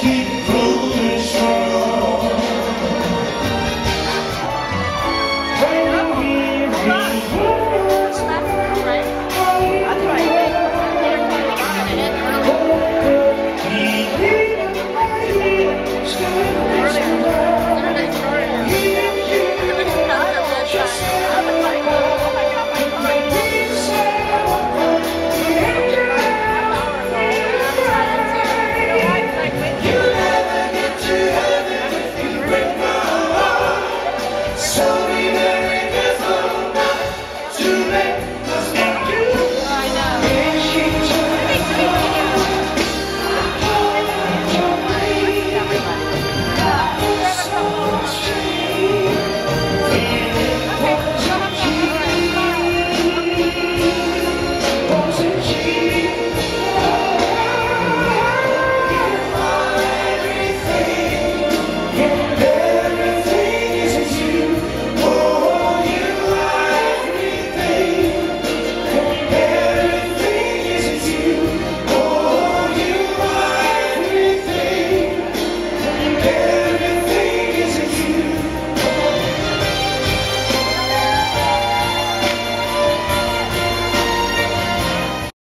keep